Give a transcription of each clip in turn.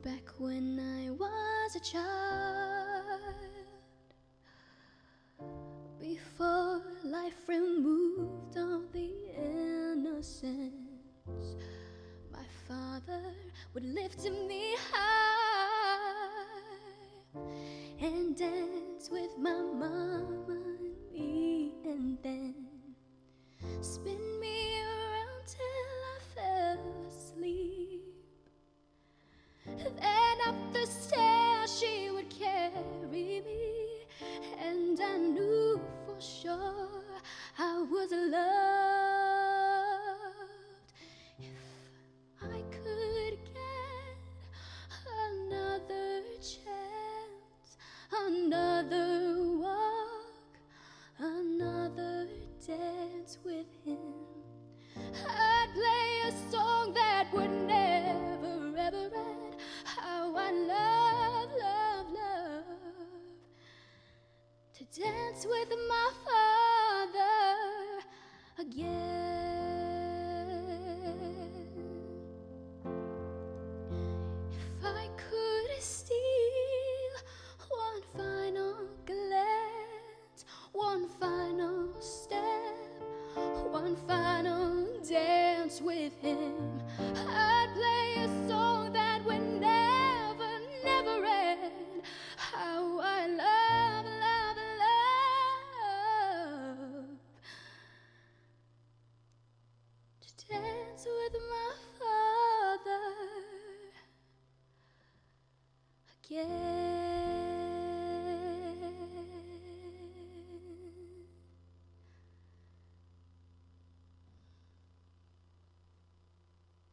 back when I was a child. Before life removed all the innocence, my father would lift me high and dance with my mama me, and then dance with my father again. If I could steal one final glance, one final step, one final dance with him, dance with my father again.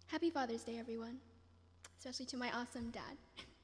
Happy Father's Day, everyone, especially to my awesome dad.